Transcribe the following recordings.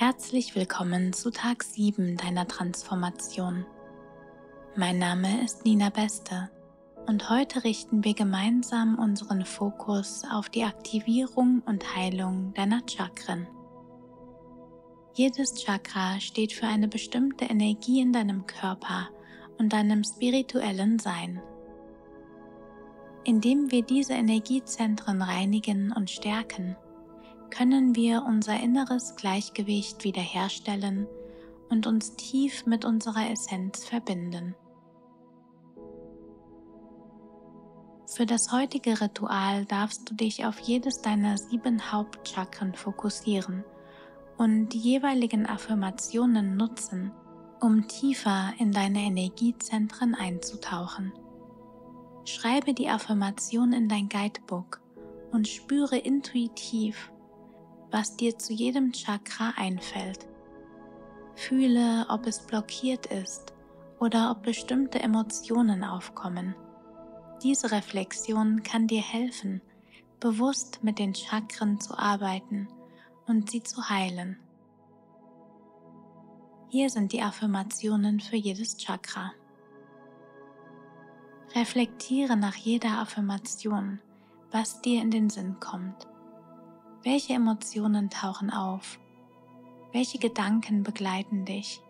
Herzlich willkommen zu Tag 7 deiner Transformation. Mein Name ist Nina Beste und heute richten wir gemeinsam unseren Fokus auf die Aktivierung und Heilung deiner Chakren. Jedes Chakra steht für eine bestimmte Energie in deinem Körper und deinem spirituellen Sein. Indem wir diese Energiezentren reinigen und stärken, können wir unser inneres Gleichgewicht wiederherstellen und uns tief mit unserer Essenz verbinden. Für das heutige Ritual darfst du dich auf jedes deiner sieben Hauptchakren fokussieren und die jeweiligen Affirmationen nutzen, um tiefer in deine Energiezentren einzutauchen. Schreibe die Affirmation in dein Guidebook und spüre intuitiv, was dir zu jedem Chakra einfällt. Fühle, ob es blockiert ist oder ob bestimmte Emotionen aufkommen. Diese Reflexion kann dir helfen, bewusst mit den Chakren zu arbeiten und sie zu heilen. Hier sind die Affirmationen für jedes Chakra. Reflektiere nach jeder Affirmation, was dir in den Sinn kommt. Welche Emotionen tauchen auf? Welche Gedanken begleiten dich?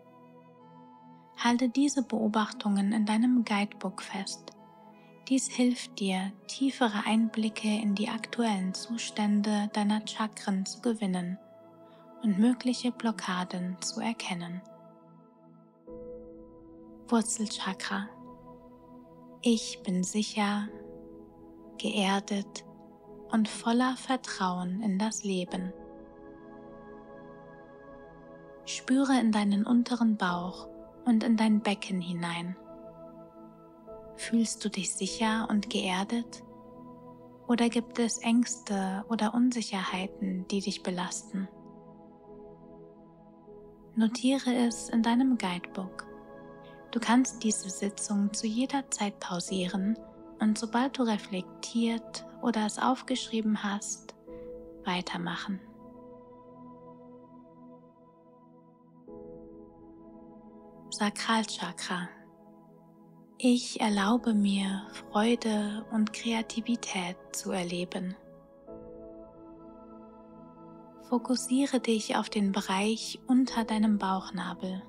Halte diese Beobachtungen in deinem Guidebook fest. Dies hilft dir, tiefere Einblicke in die aktuellen Zustände deiner Chakren zu gewinnen und mögliche Blockaden zu erkennen. Wurzelchakra. Ich bin sicher, geerdet und voller Vertrauen in das Leben. Spüre in deinen unteren Bauch und in dein Becken hinein. Fühlst du dich sicher und geerdet? Oder gibt es Ängste oder Unsicherheiten, die dich belasten? Notiere es in deinem Guidebook. Du kannst diese Sitzung zu jeder Zeit pausieren und sobald du reflektiert oder es aufgeschrieben hast, weitermachen. Sakralchakra. Ich erlaube mir Freude und Kreativität zu erleben. Fokussiere dich auf den Bereich unter deinem Bauchnabel.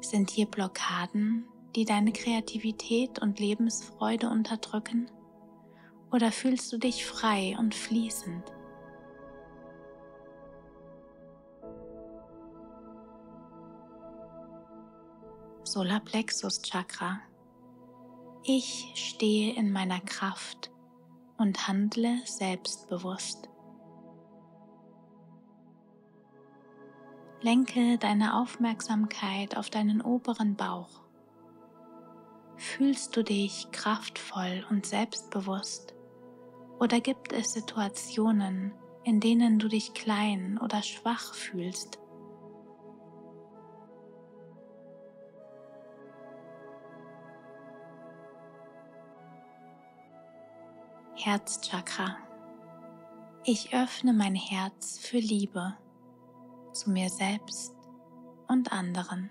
Sind hier Blockaden, die deine Kreativität und Lebensfreude unterdrücken? Oder fühlst du dich frei und fließend? Solarplexus Chakra. Ich stehe in meiner Kraft und handle selbstbewusst. Lenke deine Aufmerksamkeit auf deinen oberen Bauch. Fühlst du dich kraftvoll und selbstbewusst? Oder gibt es Situationen, in denen du dich klein oder schwach fühlst? Herzchakra. Ich öffne mein Herz für Liebe zu mir selbst und anderen.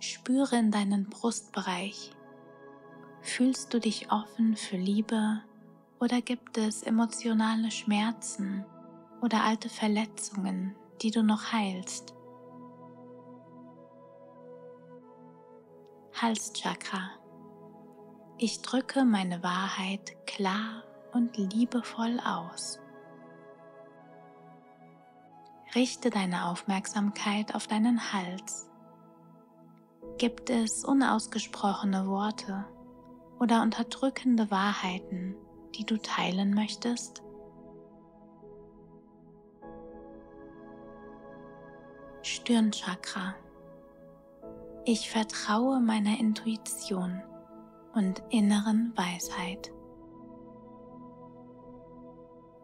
Spüre in deinen Brustbereich. Fühlst du dich offen für Liebe oder gibt es emotionale Schmerzen oder alte Verletzungen, die du noch heilst? Halschakra. Ich drücke meine Wahrheit klar und liebevoll aus. Richte deine Aufmerksamkeit auf deinen Hals Gibt es unausgesprochene Worte oder unterdrückende Wahrheiten, die du teilen möchtest? Stirnchakra. Ich vertraue meiner Intuition und inneren Weisheit.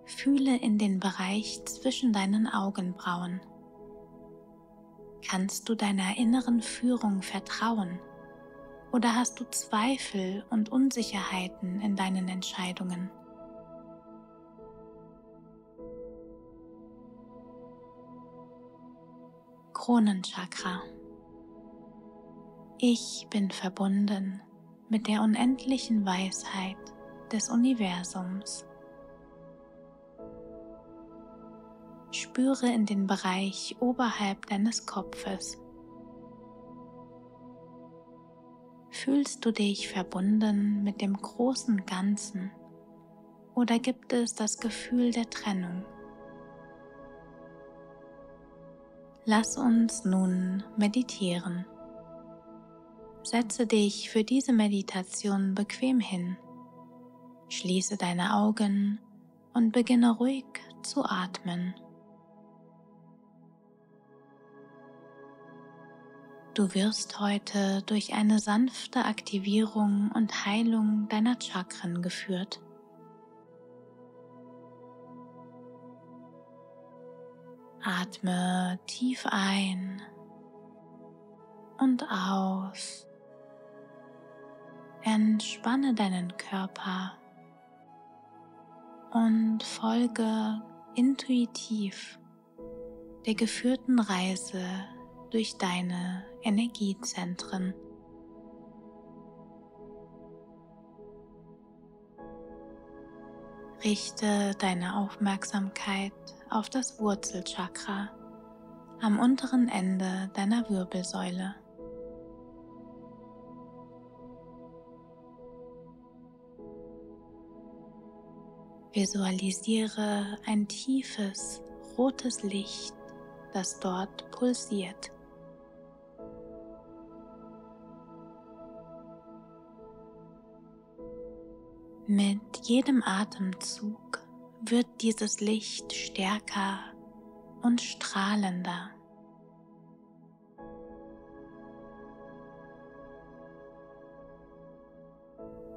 Fühle in den Bereich zwischen deinen Augenbrauen. Kannst du deiner inneren Führung vertrauen? Oder hast du Zweifel und Unsicherheiten in deinen Entscheidungen? Kronenchakra. Ich bin verbunden mit der unendlichen Weisheit des Universums. Spüre in den Bereich oberhalb deines Kopfes Fühlst du dich verbunden mit dem großen Ganzen oder gibt es das Gefühl der Trennung? Lass uns nun meditieren. Setze dich für diese Meditation bequem hin. Schließe deine Augen und beginne ruhig zu atmen. Du wirst heute durch eine sanfte Aktivierung und Heilung deiner Chakren geführt. Atme tief ein und aus. Entspanne deinen Körper und folge intuitiv der geführten Reise durch deine Energiezentren. Richte deine Aufmerksamkeit auf das Wurzelchakra am unteren Ende deiner Wirbelsäule. Visualisiere ein tiefes rotes Licht, das dort pulsiert. Mit jedem Atemzug wird dieses Licht stärker und strahlender.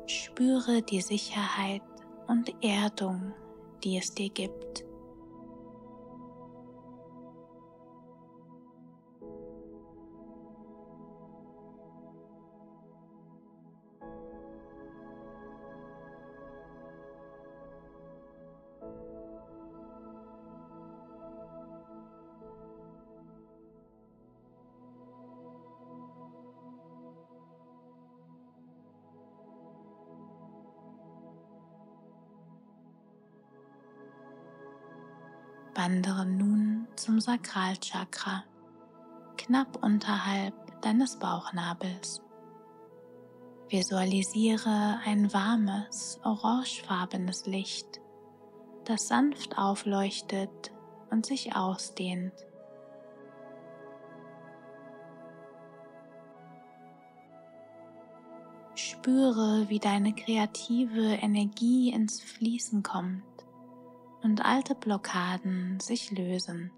Spüre die Sicherheit und Erdung, die es dir gibt. Wandere nun zum Sakralchakra, knapp unterhalb deines Bauchnabels. Visualisiere ein warmes, orangefarbenes Licht, das sanft aufleuchtet und sich ausdehnt. Spüre, wie deine kreative Energie ins Fließen kommt und alte Blockaden sich lösen.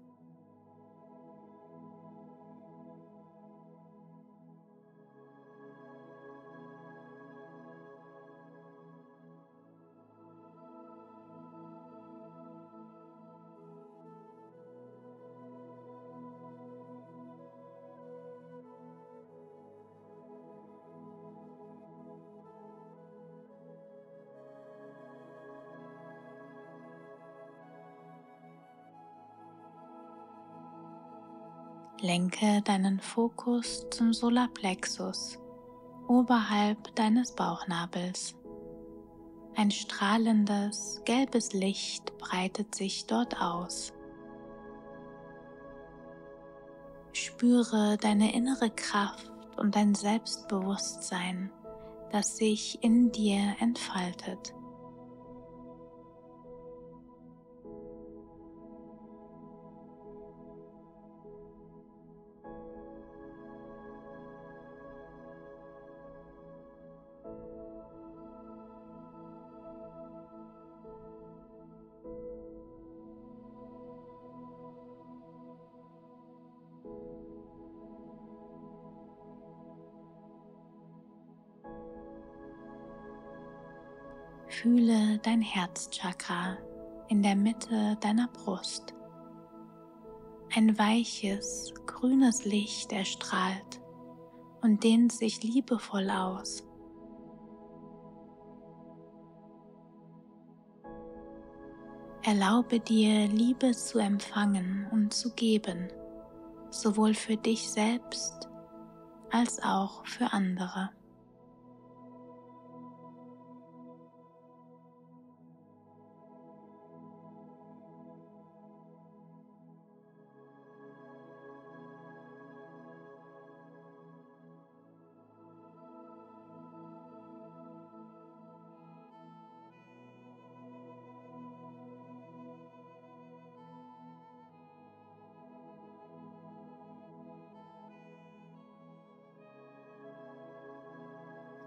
Lenke deinen Fokus zum Solarplexus oberhalb deines Bauchnabels. Ein strahlendes gelbes Licht breitet sich dort aus. Spüre deine innere Kraft und dein Selbstbewusstsein, das sich in dir entfaltet. Fühle dein Herzchakra in der Mitte deiner Brust. Ein weiches, grünes Licht erstrahlt und dehnt sich liebevoll aus. Erlaube dir, Liebe zu empfangen und zu geben, sowohl für dich selbst als auch für andere.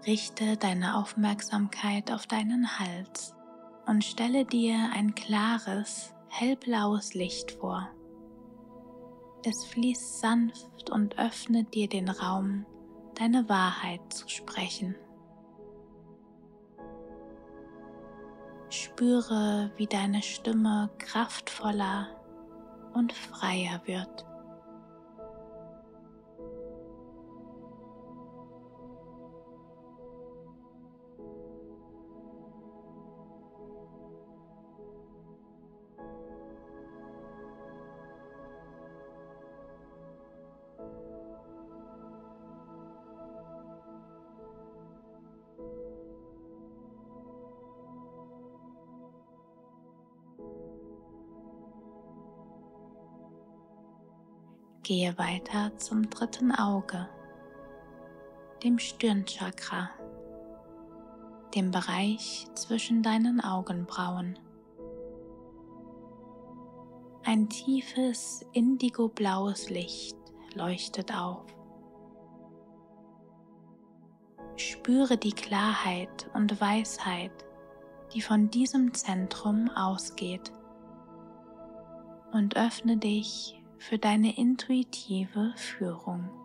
Richte deine Aufmerksamkeit auf deinen Hals und stelle dir ein klares, hellblaues Licht vor. Es fließt sanft und öffnet dir den Raum, deine Wahrheit zu sprechen. Spüre, wie deine Stimme kraftvoller und freier wird. Gehe weiter zum dritten Auge, dem Stirnchakra, dem Bereich zwischen deinen Augenbrauen. Ein tiefes indigoblaues Licht leuchtet auf. Spüre die Klarheit und Weisheit, die von diesem Zentrum ausgeht und öffne dich für deine intuitive Führung.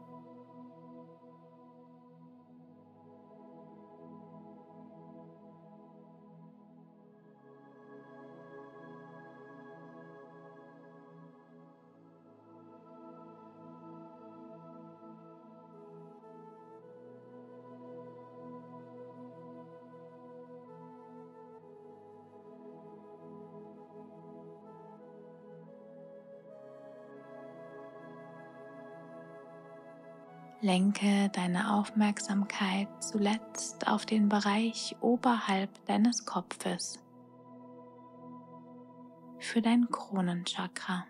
Lenke deine Aufmerksamkeit zuletzt auf den Bereich oberhalb deines Kopfes für dein Kronenchakra.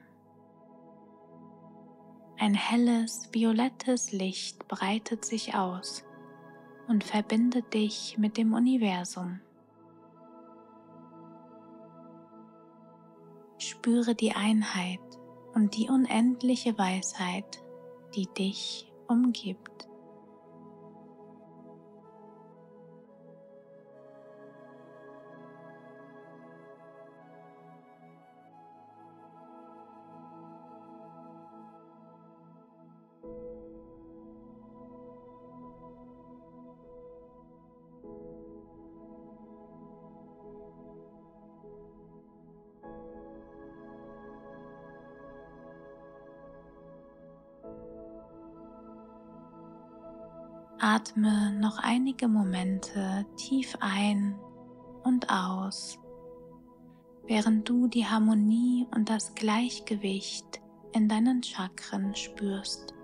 Ein helles, violettes Licht breitet sich aus und verbindet dich mit dem Universum. Spüre die Einheit und die unendliche Weisheit, die dich umgibt. Atme noch einige Momente tief ein und aus, während du die Harmonie und das Gleichgewicht in deinen Chakren spürst.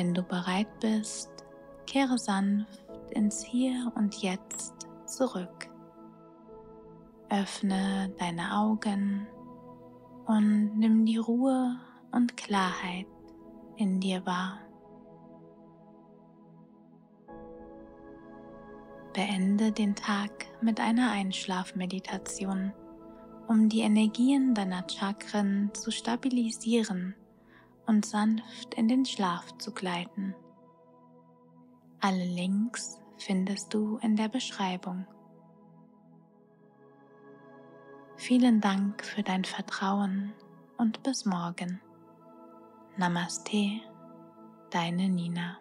Wenn du bereit bist, kehre sanft ins Hier und Jetzt zurück. Öffne deine Augen und nimm die Ruhe und Klarheit in dir wahr. Beende den Tag mit einer Einschlafmeditation, um die Energien deiner Chakren zu stabilisieren und sanft in den Schlaf zu gleiten. Alle Links findest du in der Beschreibung. Vielen Dank für dein Vertrauen und bis morgen. Namaste, deine Nina.